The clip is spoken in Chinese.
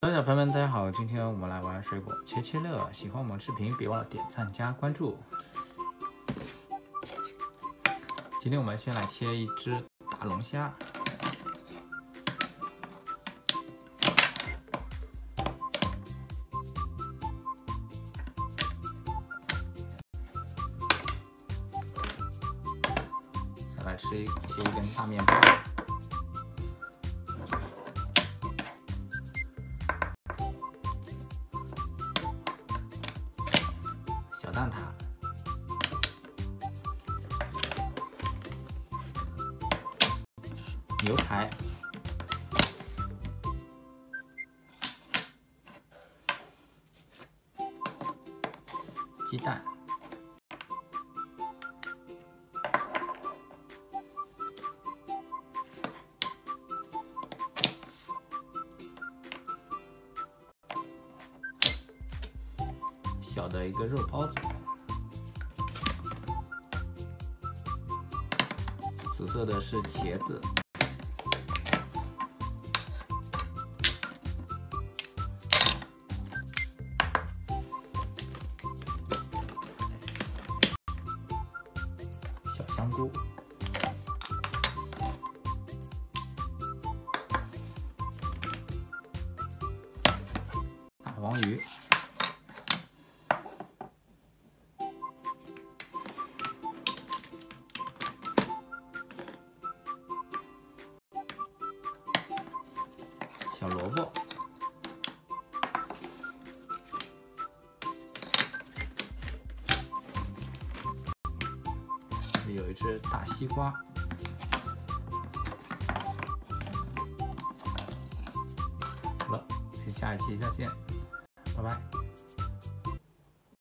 小朋友们，大家好！今天我们来玩水果切切乐。喜欢我们视频，别忘了点赞加关注。今天我们先来切一只大龙虾，再来吃一切一根大面包。蛋挞，牛排，鸡蛋，小的一个肉包子，紫色的是茄子，小香菇，大黄鱼。小萝卜，有一只大西瓜。好了，下一期再见，拜拜。